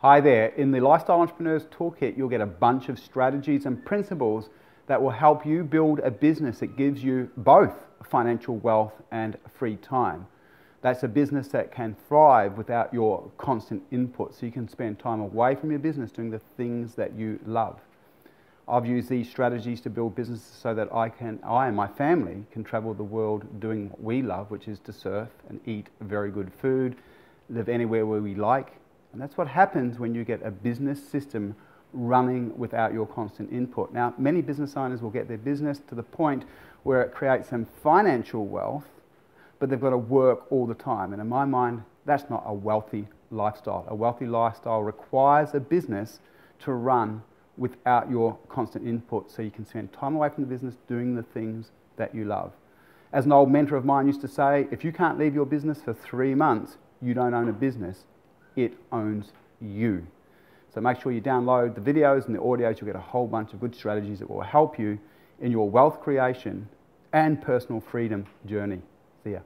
Hi there. In the Lifestyle Entrepreneurs Toolkit, you'll get a bunch of strategies and principles that will help you build a business that gives you both financial wealth and free time. That's a business that can thrive without your constant input, so you can spend time away from your business doing the things that you love. I've used these strategies to build businesses so that I can, I and my family can travel the world doing what we love, which is to surf and eat very good food, live anywhere where we like, and that's what happens when you get a business system running without your constant input. Now, many business owners will get their business to the point where it creates some financial wealth, but they've got to work all the time. And in my mind, that's not a wealthy lifestyle. A wealthy lifestyle requires a business to run without your constant input so you can spend time away from the business doing the things that you love. As an old mentor of mine used to say, if you can't leave your business for three months, you don't own a business it owns you. So make sure you download the videos and the audios. You'll get a whole bunch of good strategies that will help you in your wealth creation and personal freedom journey. See ya.